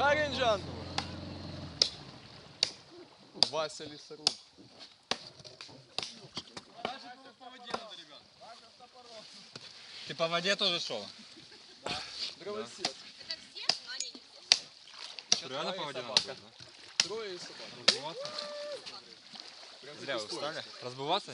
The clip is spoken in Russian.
Харинджан. Вася Лісоруб. Ты по воде тоже шел? Да. Дровосек. Это все? Но они не все. Реально по воде надо собака. Трое и собака. да? Разбываться? Зря устали. Разбываться?